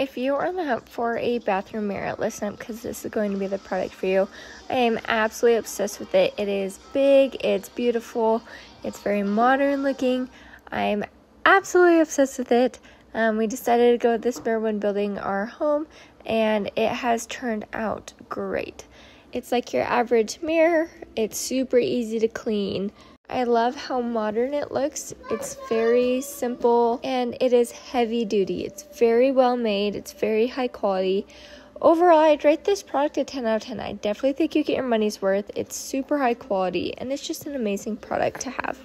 if you are on the hunt for a bathroom mirror, listen up because this is going to be the product for you. I am absolutely obsessed with it. It is big, it's beautiful, it's very modern looking. I'm absolutely obsessed with it. Um, we decided to go with this mirror when building our home, and it has turned out great. It's like your average mirror, it's super easy to clean. I love how modern it looks. It's very simple and it is heavy duty. It's very well made, it's very high quality. Overall, I'd rate this product a 10 out of 10. I definitely think you get your money's worth. It's super high quality and it's just an amazing product to have.